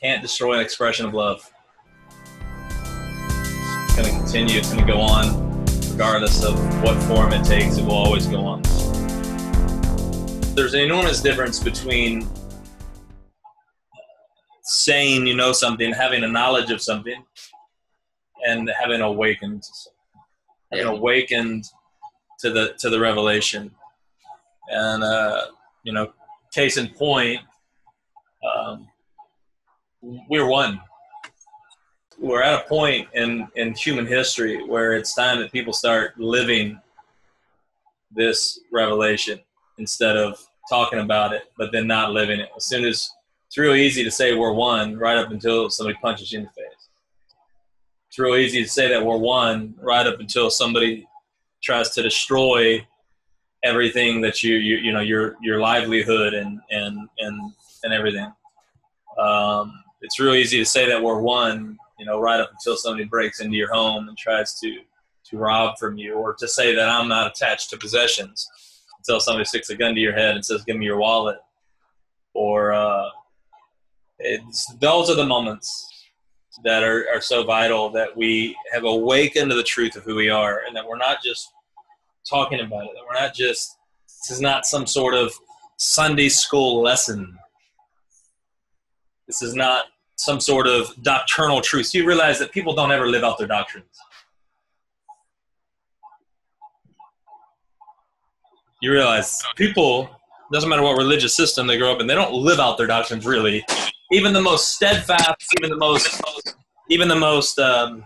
can't destroy an expression of love. It's going to continue. It's going to go on, regardless of what form it takes. It will always go on. There's an enormous difference between saying you know something, having a knowledge of something, and having awakened, having awakened to the to the revelation. And uh, you know, case in point, um, we're one. We're at a point in in human history where it's time that people start living this revelation instead of talking about it, but then not living it. As soon as it's real easy to say we're one right up until somebody punches you in the face. It's real easy to say that we're one right up until somebody tries to destroy everything that you you, you know your your livelihood and and and and everything. Um, it's real easy to say that we're one, you know, right up until somebody breaks into your home and tries to to rob from you, or to say that I'm not attached to possessions until somebody sticks a gun to your head and says, "Give me your wallet," or uh, it's those are the moments that are, are so vital that we have awakened to the truth of who we are and that we're not just talking about it that we're not just this is not some sort of sunday school lesson. This is not some sort of doctrinal truth you realize that people don't ever live out their doctrines you realize people doesn't matter what religious system they grow up in they don't live out their doctrines really even the most steadfast, even the most, even the most um,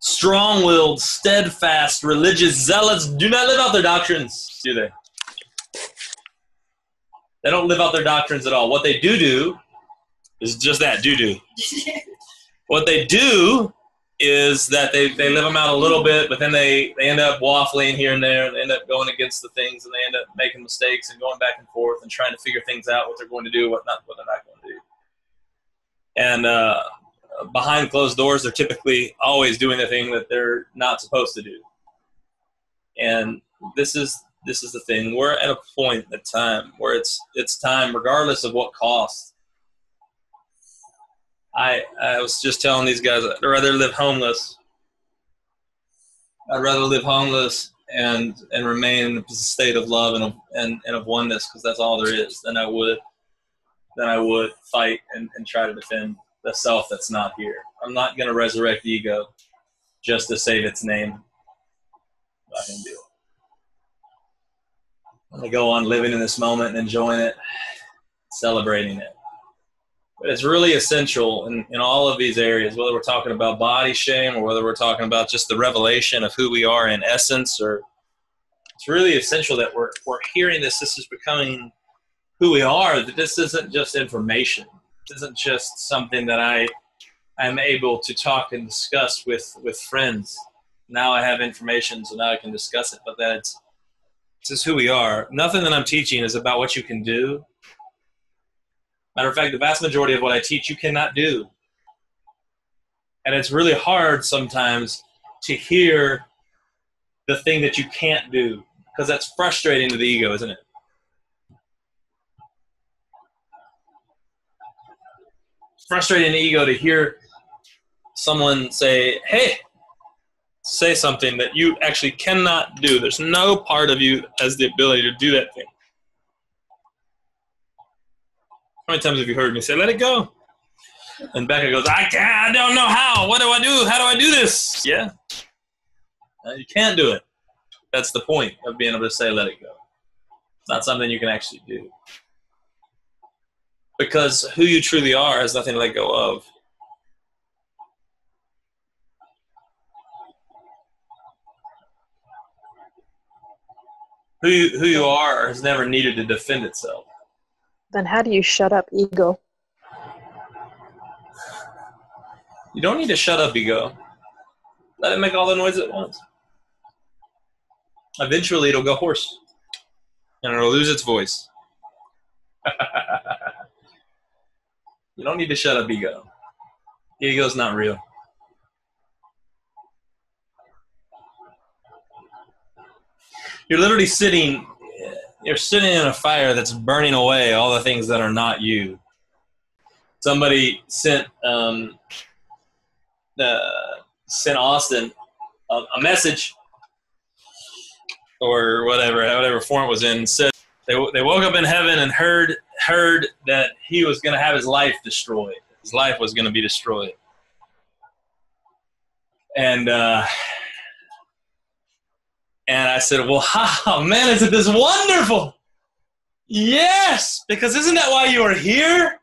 strong-willed, steadfast religious zealots do not live out their doctrines, do they? They don't live out their doctrines at all. What they do do is just that, do do. what they do is that they, they live them out a little bit, but then they, they end up waffling here and there, and they end up going against the things, and they end up making mistakes and going back and forth and trying to figure things out, what they're going to do, what not, what they're not going to do. And uh, behind closed doors, they're typically always doing the thing that they're not supposed to do. And this is this is the thing. We're at a point in time where it's it's time, regardless of what cost, I I was just telling these guys I'd rather live homeless. I'd rather live homeless and and remain in a state of love and of, and, and of oneness because that's all there is than I would than I would fight and, and try to defend the self that's not here. I'm not going to resurrect ego just to save its name. I can do it. I'm to go on living in this moment and enjoying it, celebrating it. But it's really essential in, in all of these areas, whether we're talking about body shame or whether we're talking about just the revelation of who we are in essence, or it's really essential that we're, we're hearing this. This is becoming who we are, that this isn't just information. This isn't just something that I I'm able to talk and discuss with, with friends. Now I have information, so now I can discuss it, but that it's, this is who we are. Nothing that I'm teaching is about what you can do Matter of fact, the vast majority of what I teach you cannot do. And it's really hard sometimes to hear the thing that you can't do because that's frustrating to the ego, isn't it? It's frustrating the ego to hear someone say, hey, say something that you actually cannot do. There's no part of you has the ability to do that thing. How many times have you heard me say, let it go? And Becca goes, I can't, I don't know how. What do I do? How do I do this? Yeah. Uh, you can't do it. That's the point of being able to say, let it go. It's not something you can actually do. Because who you truly are has nothing to let go of. Who you, who you are has never needed to defend itself. Then how do you shut up ego? You don't need to shut up ego. Let it make all the noise at once. Eventually, it'll go hoarse, and it'll lose its voice. you don't need to shut up ego. Ego's not real. You're literally sitting you're sitting in a fire that's burning away all the things that are not you. somebody sent um, uh, sent Austin a, a message or whatever, whatever form it was in, said they, they woke up in heaven and heard heard that he was going to have his life destroyed. His life was going to be destroyed. And uh, and I said, "Well, ha, man, isn't this wonderful? Yes, because isn't that why you are here?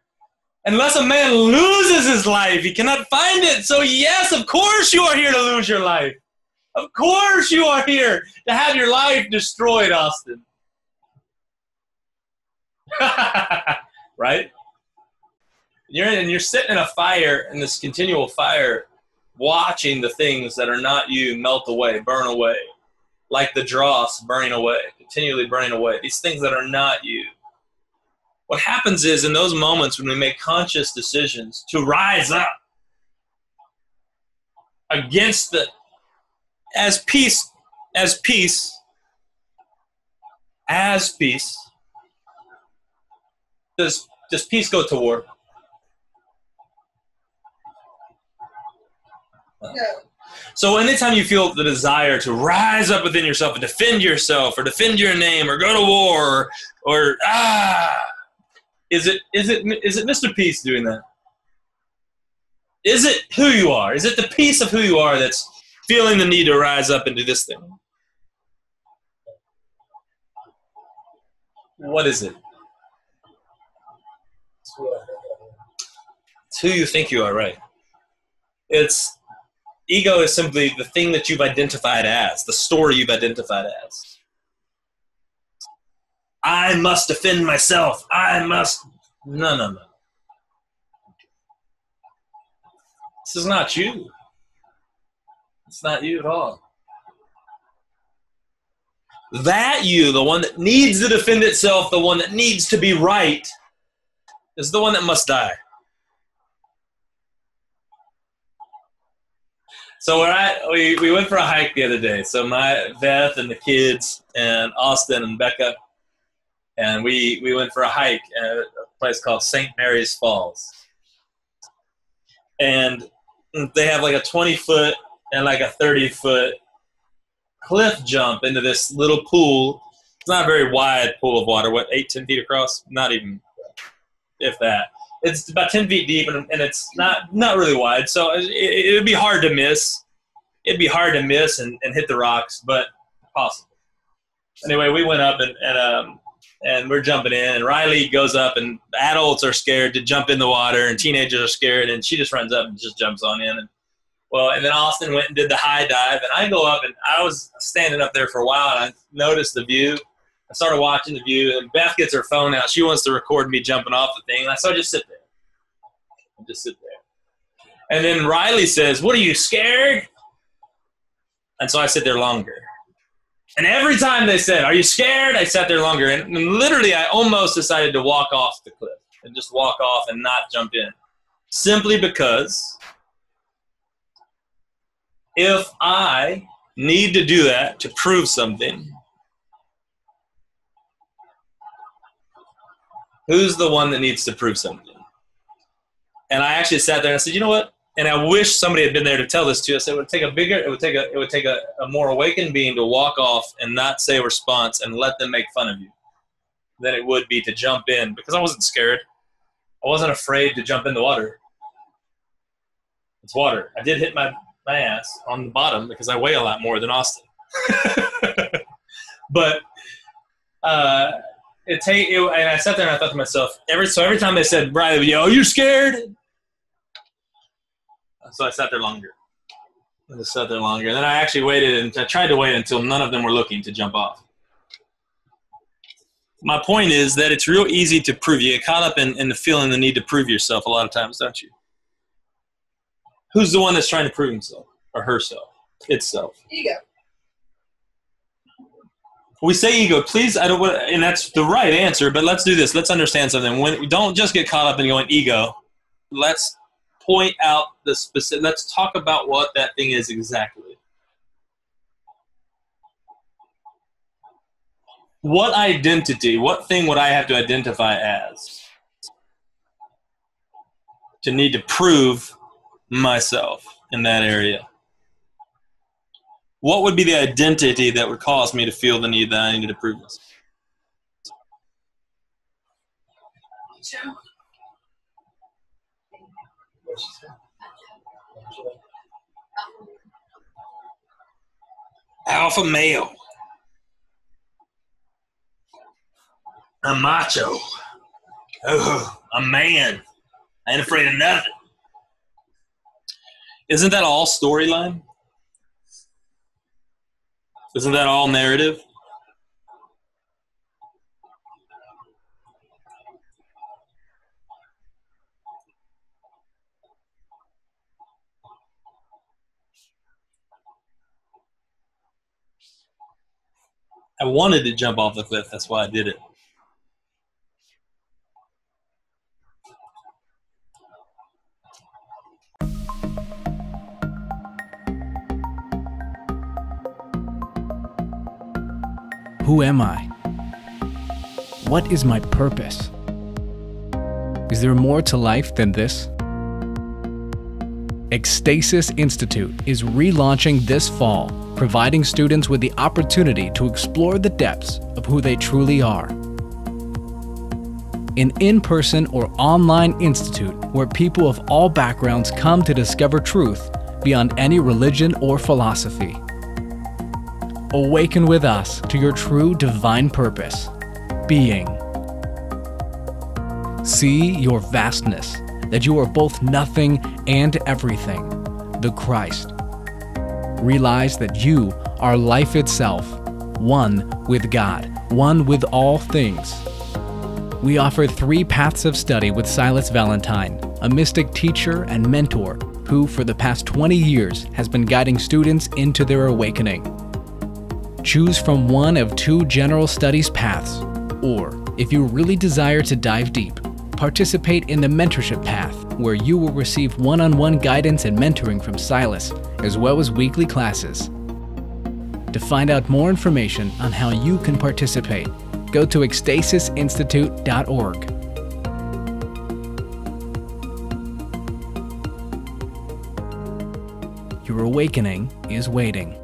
Unless a man loses his life, he cannot find it. So yes, of course you are here to lose your life. Of course you are here to have your life destroyed, Austin. right? You're in, and you're sitting in a fire, in this continual fire, watching the things that are not you melt away, burn away, like the dross burning away, continually burning away. These things that are not you. What happens is in those moments when we make conscious decisions to rise up against the as peace as peace as peace does does peace go to war? No. So anytime you feel the desire to rise up within yourself and defend yourself or defend your name or go to war or, or ah is it is it is it Mr. Peace doing that? Is it who you are? Is it the peace of who you are that's feeling the need to rise up and do this thing? What is it? It's who you think you are, right? It's ego is simply the thing that you've identified as, the story you've identified as. I must defend myself. I must. No, no, no. This is not you. It's not you at all. That you, the one that needs to defend itself, the one that needs to be right, is the one that must die. So we're at, we, we went for a hike the other day. So my Beth and the kids and Austin and Becca, and we, we went for a hike at a place called St. Mary's Falls. And they have like a 20 foot and like a 30 foot cliff jump into this little pool. It's not a very wide pool of water, what, eight, 10 feet across? Not even, if that. It's about 10 feet deep and, and it's not, not really wide. So it, would be hard to miss. It'd be hard to miss and, and hit the rocks, but possible. Anyway, we went up and, and, um, and we're jumping in and Riley goes up and adults are scared to jump in the water and teenagers are scared and she just runs up and just jumps on in and well, and then Austin went and did the high dive, and I go up, and I was standing up there for a while, and I noticed the view. I started watching the view, and Beth gets her phone out. She wants to record me jumping off the thing, and I so I just sit there. I just sit there. And then Riley says, "What are you scared?" And so I sit there longer. And every time they said, "Are you scared?" I sat there longer, and, and literally, I almost decided to walk off the cliff and just walk off and not jump in, simply because if I need to do that to prove something, who's the one that needs to prove something? And I actually sat there and I said, you know what? And I wish somebody had been there to tell this to us. It would take a bigger, it would take a, it would take a, a more awakened being to walk off and not say a response and let them make fun of you than it would be to jump in because I wasn't scared. I wasn't afraid to jump in the water. It's water. I did hit my my ass on the bottom because I weigh a lot more than Austin. but uh, it take it, and I sat there and I thought to myself every so every time they said Riley, yo, you scared? So I sat there longer. I just sat there longer. And then I actually waited and I tried to wait until none of them were looking to jump off. My point is that it's real easy to prove. You get caught up in, in the feeling the need to prove yourself a lot of times, don't you? Who's the one that's trying to prove himself or herself? Itself. Ego. We say ego. Please, I don't. Want, and that's the right answer. But let's do this. Let's understand something. When we don't just get caught up in going ego. Let's point out the specific. Let's talk about what that thing is exactly. What identity? What thing would I have to identify as? to need to prove myself in that area? What would be the identity that would cause me to feel the need that I needed to prove myself? Alpha male. A macho. Oh, a man. I ain't afraid of nothing. Isn't that all storyline? Isn't that all narrative? I wanted to jump off the cliff. That's why I did it. Who am I? What is my purpose? Is there more to life than this? Ekstasis Institute is relaunching this fall, providing students with the opportunity to explore the depths of who they truly are. An in person or online institute where people of all backgrounds come to discover truth beyond any religion or philosophy. Awaken with us to your true divine purpose, being. See your vastness, that you are both nothing and everything, the Christ. Realize that you are life itself, one with God, one with all things. We offer three paths of study with Silas Valentine, a mystic teacher and mentor who, for the past 20 years, has been guiding students into their awakening. Choose from one of two general studies paths, or if you really desire to dive deep, participate in the mentorship path, where you will receive one on one guidance and mentoring from Silas, as well as weekly classes. To find out more information on how you can participate, go to ekstasisinstitute.org. Your awakening is waiting.